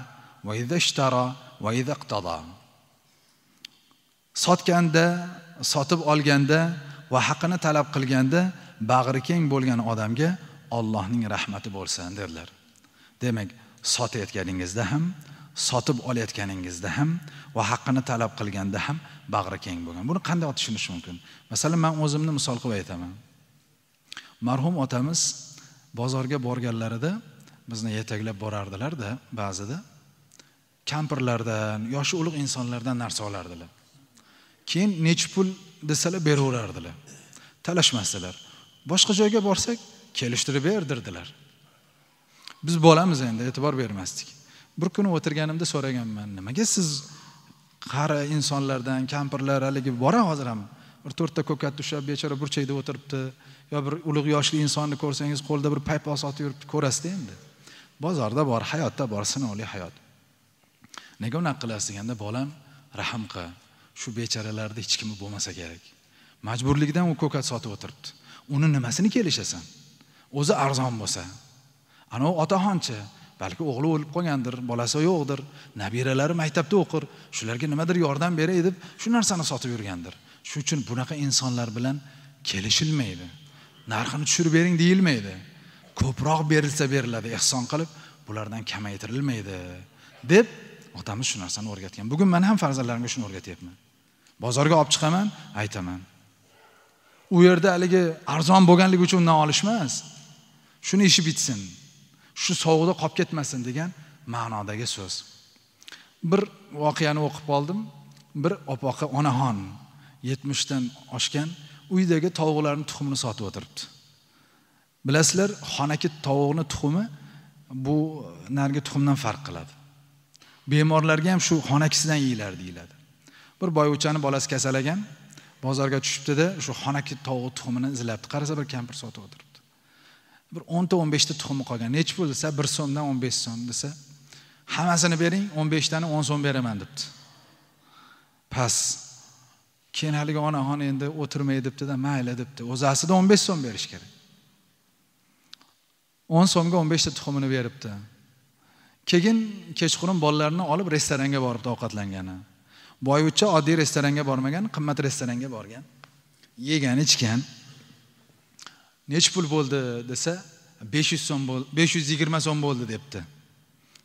va iza ishtara va iza iqtada. Sotganda sotib olganda va haqini talab qilganda bag'ri keng bo'lgan odamga Allohning rahmati bo'lsin dedilar. Demak sotayotganingizda ham sotib olayotganingizda ham va haqqini talab qilganda ham bag'ri keng bo'lgan. Buni qanday tushunish mumkin? Masalan man o'zimni misol qilib aytaman. Marhum otamiz bozorga borganlarida bizni yetaklab borardilarda ba'zida kampirlardan yoshi ulug' insonlardan narsa olardilar. Keyin nechi pul desalar beraverardilar. Talashmasdilar. Boshqa joyga borsak kelishtirib berdirdilar. Biz bolamiz endi e'tibor bermasdik. Bir kuni o'tirganimda so'raganman nimaga siz qari insonlardan kampirlar haligi bora hozir ham bir to'rtta ko'kat ushlab bechora burchakda o'tiribdi yo bir ulug' yoshli insonni ko'rsangiz qo'lida bir paypoq sotib yuribdi ko'rasizda endi. Bozorda bor hayotda bor sinovli hayot. Nega unaqa qilasiz deganda bolam rahm qil shu bechoralarni hech kimi bo'lmasa kerak. Majburlikdan u ko'kat sotib o'tiribdi. Uni nimasini kelishasan? O'zi arzon bo'lsa. Anavi otaxonchi balki o'g'li o'lib qolgandir bolasi yo'qdir nabiralari maktabda o'qir shularga nimadir yordam beray deb shu narsani sotib yurgandir. Shuning uchun bunaqa insonlar bilan kelishilmaydi. Narxini tushirib bering deyilmaydi. Ko'proq berilsa beriladi ehson qilib bulardan kamaytirilmaydi deb otamiz shu narsani o'rgatgan. Bugun man ham farzandlarimga shuni o'rgatyapman. Bozorga olib chiqaman aytaman. U yerda haligi arzon bo'lganligi uchun undan olish emas shuni ishi bitsin. Shu sovuqda qolib ketmasin degan ma'nodagi so'z. Bir voqeani o'qib qoldim bir opoqa onaxon yetmishdan oshgan uydagi tovuqlarni tuxumini sotib o'tiribdi. Bilasizlar xonaki tovuqni tuxumi bu narigi tuxumdan farq qiladi. Bemorlarga ham shu xonakisidan yeyilar deyiladi. Bir boyvuchani bolasi kasal ekan bozorga tushibdida shu xonaki tovuq tuxumini izlabdi qarasa bir kampir sotib o'tiribdi. Bir o'nta o'n beshta tuxumi qolgan. Nechi pul desa bir so'mdan o'n besh so'm desa hammasini bering o'n beshtani o'n so'm beraman debdi. Pas. Keyin haligi onaxon endi o'tirmay debdida mayli debdi. O'zi aslida o'n besh so'm berish kerak. o'n so'mga o'n beshta tuxumini beribdi. Keyin kechqurun bolalarini olib restoranga boribdi ovqatlangani. Boyvuchcha oddiy restoranga bormagan qimmat restoranga borgan. Yegan ichgan. Nechi pul bo'ldi desa besh yuz so'm bo'ldi besh yuz yigirma so'm bo'ldi debdi.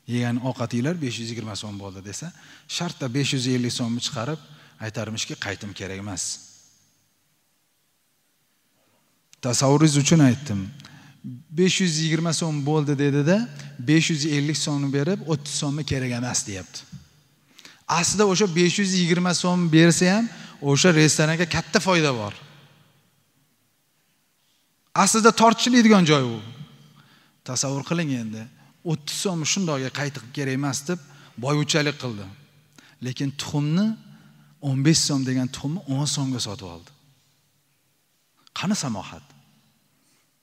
Yegan ovqatinglar besh yuz yigirma so'm bo'ldi desa shartta besh yuz ellik so'mni chiqarib aytarmishki qaytim kerak emas. Tasavvuringiz uchun aytdim besh yuz yigirma so'm bo'ldi dedida besh yuz ellik so'mni berib o'ttiz so'mni kerak emas deyapti. Aslida o'sha besh yuz yigirma so'm bersa ham o'sha restoranga katta foyda bor. Aslida tortishiladigan joy u. Tasavvur qiling endi. O'ttiz so'm shundoqga qaytib kerak emas deb boyvuchalik qildi. Lekin tuxumni o'n besh so'm degan tuxumni o'n so'mga sotib oldi. Qani samohat?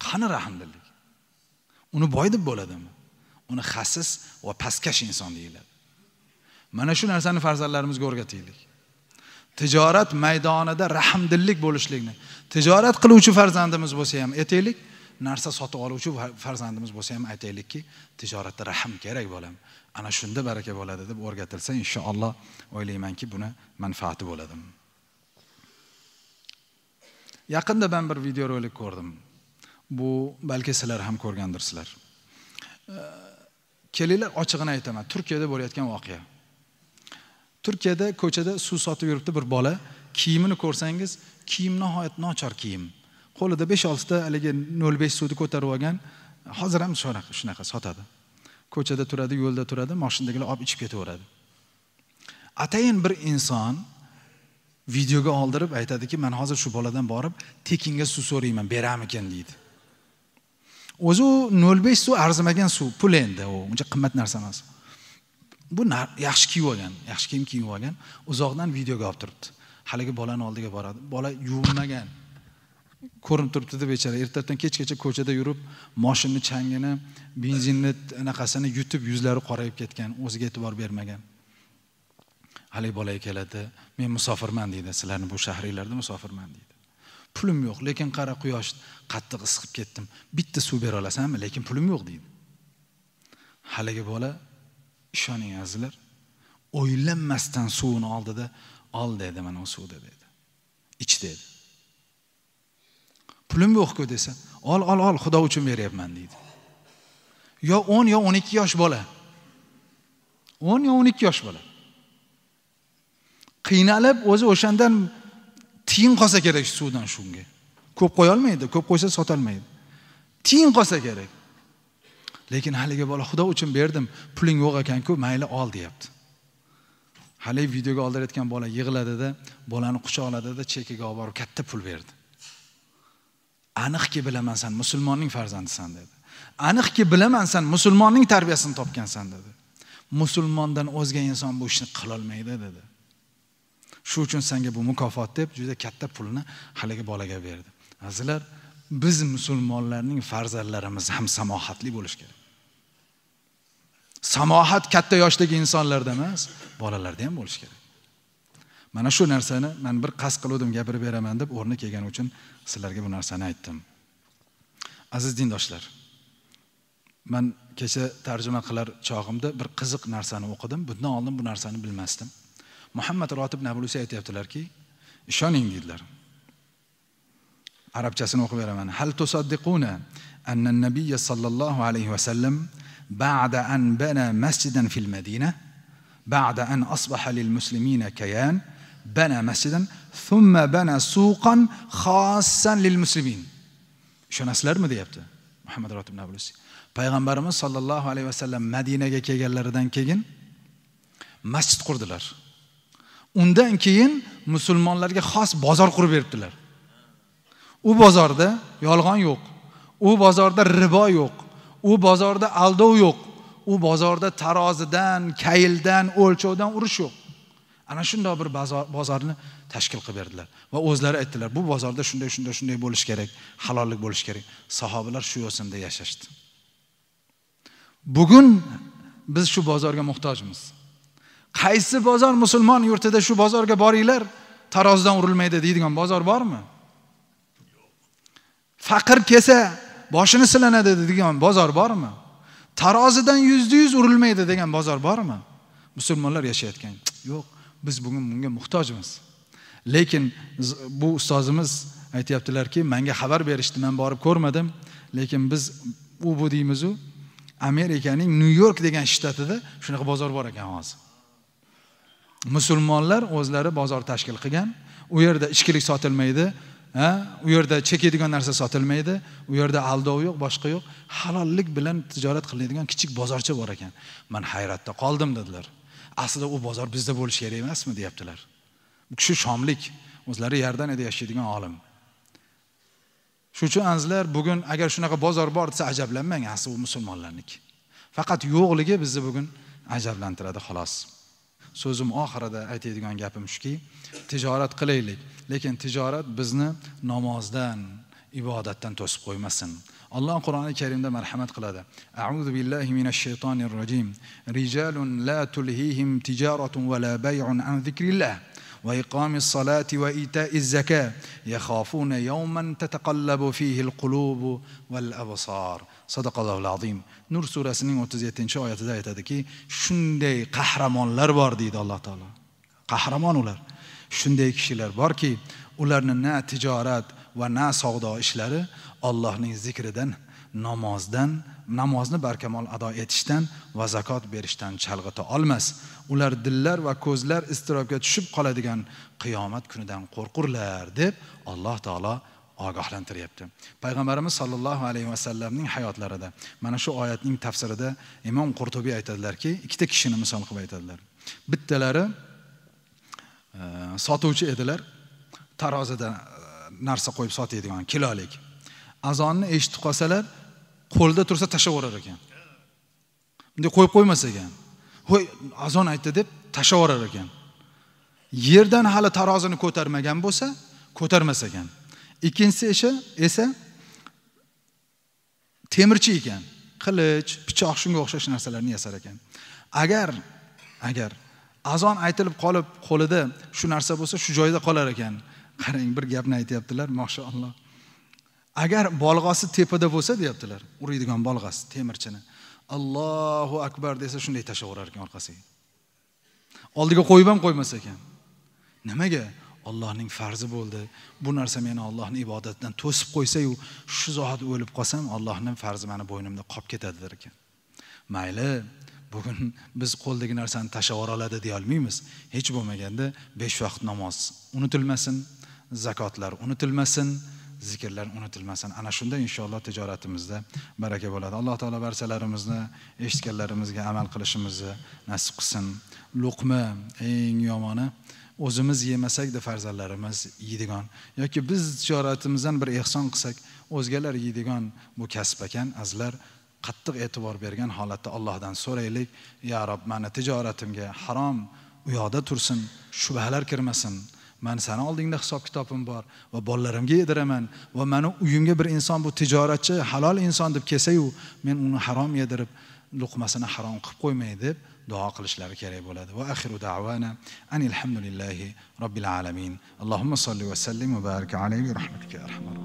Qani rahmdillik? Uni boy deb bo'ladimi? Uni xasis va pastkash inson deyiladi. Mana shu narsani farzandlarimizga o'rgataylik. Tijorat maydonida rahmdillik bo'lishlikni tijorat qiluvchi farzandimiz bo'lsa ham aytaylik narsa sotib oluvchi farzandimiz bo'lsa ham aytaylikki tijoratda rahm kerak bolam. Ana shunda baraka bo'ladi deb o'rgatilsa inshaalloh o'ylaymanki buni manfaati bo'ladi yaqinda man bir videorolik ko'rdim. Bu balki sizlar ham ko'rgandirsizlar. Kelinglar ochig'ini aytaman. Turkiyada bo'layotgan voqea. Turkiyada ko'chada suv sotib yuribdi bir bola. Kiyimini ko'rsangiz kiyim nihoyat nochor kiyim. Qo'lida besh oltita haligi nol besh suvni ko'tarib olgan hozir ham shunaqa sotadi. Ko'chada turadi yo'lda turadi moshinadagilar olib ichib ketaveradi. Atayin bir inson videoga oldirib aytadiki man hozir shu boladan borib tekinga suv so'rayman beramikin? deydi. O'zi u nol besh suv arzimagan suv pul endi u uncha qimmat narsa emas. Bu yaxshi kiyib olgan yaxshi kiyim kiyib olgan uzoqdan videoga olib turibdi. Haligi bolani oldiga boradi. Bola yuvinmagan ko'rinib turibdida bechora. Ertadan kechgacha ko'chada yurib moshinni changini benzinni anaqasini yutib yuzlari qorayib ketgan o'ziga e'tibor bermagan. Haligi bolaga keladi. Men musofirman deydi. Sizlarni bu shahringlarda musofirman deydi. Pulim yo'q lekin qara quyosh qattiq isiqib ketdim. Bitta suv bera olasanmi? Lekin pulim yo'q deydi. Haligi bola ishoning azizlar. O'ylanmasdan suvni oldida ol dedi mana u suvni dedi. Ich dedi. Pulim yo'qku desa ol ol ol xudo uchun beryapman deydi. Yo o'n yo o'n ikki yosh bola. o'n yo o'n ikki yosh bola. Qiynalib o'zi o'shandan tiyin qolsa kerak suvdan shunga. Ko'p qo'ya olmaydi ko'p qo'ysa sotolmaydi tiyin qolsa kerak. Lekin haligi bola xudo uchun berdim puling yo'q ekanku mayli ol deyapti. Haligi videoga oldirayotgan bola yig'ladida bolani quchoqladida chekkaga olib borib katta pul berdi. Aniqki bilaman san musulmonning farzandisan dedi. Aniqki bilaman san musulmonning tarbiyasini topgansan dedi. Musulmondan o'zga inson bu ishni qilolmaydi dedi. Shu uchun senga bu mukofot deb juda katta pulni haligi bolaga berdi. Azizlar biz musulmonlarning farzandlarimiz ham samohatli bo'lishi kerak. Samohat katta yoshdagi insonlarda emas bolalarda ham bo'lishi kerak. Mana shu narsani man bir qasd qiluvdim gapirib beraman deb o'rni kelgani uchun sizlarga bu narsani aytdim. Aziz dindoshlar man kecha tarjima qilar chog'imda bir qiziq narsani o'qidim. Bundan oldin bu narsani bilmasdim. Muhammad rotib nabulusi aytyaptilarki ishoning deydilar arabchasini o'qib beraman. Hal tusaddiquna anna nabiy sallallohu alayhi vasallam بعد أن بنى مسجدا في المدينة بعد أن أصبح للمسلمين كيان بنى مسجدا ثم بنى سوقا خاصا للمسلمين ishonasizlarmi deyapti muhammad rotib nablusi payg'ambarimiz sollallohu alayhi vasallam madinaga kelganlaridan keyin masjid qurdilar undan keyin musulmonlarga xos bozor qurib beribdilar u bozorda yolg'on yo'q u bozorda ribo yo'q U bozorda aldov yo'q. U bozorda tarozidan kayldan o'lchovdan urush yo'q. Ana shundoq bir bozorni tashkil qilib berdilar va o'zlari aytdilar bu bozorda shunday shunday shunday bo'lishi kerak halollik bo'lishi kerak. Sahobalar shu yo'sinda yashashdi. Bugun biz shu bozorga muhtojmiz. Qaysi bozor musulmon yurtida shu bozorga boringlar tarozidan urilmaydi deydigan bozor bormi? Faqir kelsa boshini silanadi degan bozor bormi? Tarozidan yuzda yuz urilmaydi degan bozor bormi? Musulmonlar yashayotgan. Yo'q biz bugun bunga muhtojmiz. Lekin bu ustozimiz aytyaptilarki manga xabar berishdi man borib ko'rmadim. Lekin biz u bu deymizu amerikaning nyu york degan shtatida shunaqa bozor bor ekan hozir. Musulmonlar o'zlari bozor tashkil qilgan. U yerda ichkilik sotilmaydi. U yerda chekadigan narsa sotilmaydi. U yerda aldov yo'q boshqa yo'q. Halollik bilan tijorat qilinadigan kichik bozorcha bor ekan. Man hayratda qoldim dedilar. Aslida u bozor bizda bo'lishi kerak emasmi deyaptilar. Bu kishi shomlik o'zlari iordaniyada yashaydigan olim. Shuning uchun azizlar bugun agar shunaqa bozor bor desa ajablanmang asli u musulmonlarniki. Faqat yo'qligi bizni bugun ajablantiradi xolos. So'zim oxirida aytadigan gapim shuki tijorat qilaylik lekin tijorat bizni namozdan ibodatdan to'sib qo'ymasin. Alloh qur'oni karimda marhamat qiladi. Auzu billahi minash shaytonir rojim. Rijalun la tulhihim tijaratun va la bay'un an zikrillah. وإقام الصلاة وإيتاء الزكاة يخافون يوما تتقلب فيه القلوب والأبصار صدق الله العظيم nur surasining o'ttiz yettinchi oyatida aytadiki shunday qahramonlar bor deydi alloh taolo qahramon ular shunday kishilar borki ularni na tijorat va na savdo ishlari ollohning zikridan namozdan namozni barkamol ado etishdan va zakot berishdan chalg'ita olmas. Ular dillar va ko'zlar iztirobga tushib qoladigan qiyomat kunidan qo'rqurlar deb alloh taolo ogohlantiryapti. Payg'ambarimiz sollallohu alayhi vasallamning hayotlarida mana shu oyatning tafsirida imom qurtubiy aytadilarki ikkita kishini misol qilib aytadilar. Bittalari e, sotuvchi edilar tarozida e, narsa qo'yib sotadigan kilolik. Azonni eshitib qolsalar qo'lida tursa tashlab yuborar ekan. Bunday qo'yib qo'ymas ekan ho'y azon aytdi deb tashlab yuborar ekan. Yerdan hali tarozini ko'tarmagan bo'lsa ko'tarmas ekan ikkinchisi esa esa temirchi ekan. Qilich pichoq shunga o'xshash narsalarni yasar ekan. Agar agar azon aytilib qolib qo'lida shu narsa bo'lsa shu joyda qolar ekan. Qarang bir gapni aytyaptilar mashaalloh. Agar bolg'asi tepada bo'lsa deyaptilar. Uriydigan bolg'asi temirchini. Allohu akbar desa shunday tashlab ekan orqasiga. Oldiga qo'yib ham qo'ymas ekan. Nimaga? Ollohning farzi bo'ldi. Bu narsa meni ollohni ibodatidan to'sib qo'ysayu shu zohat o'lib qolsam ollohni farzi mani bo'ynimda qolib ketadi der ekan. Mayli bugun biz qo'ldagi narsani tashlab oladi deya olmaymiz. Hech bo'lmaganda besh vaqt namoz. Unutilmasin zakotlar unutilmasin zikrlar unutilmasin. Ana shunda inshaalloh tijoratimizda baraka bo'ladi. Alloh taolo barchalarimizni eshitganlarimizga amal qilishimizni nasib qilsin. Luqma eng yomoni o'zimiz yemasakda farzandlarimiz yeydigan yoki biz tijoratimizdan bir ehson qilsak o'zgalar yeydigan bu kasb ekan azizlar qattiq e'tibor bergan holatda allohdan so'raylik. Ya rob mani tijoratimga harom u yoqda tursin shubhalar kirmasin. Man sani oldingda hisob kitobim bor va bolalarimga yediraman va mani uyimga bir inson bu tijoratchi halol inson deb kelsayu men uni harom yedirib luqmasini harom qilib qo'ymay deb duo qilishlari kerak bo'ladi. Va axiru davana anil hamdulillahi robbil alamin. Allohumma solli va sallim va barik alayhi rahmatika arhamar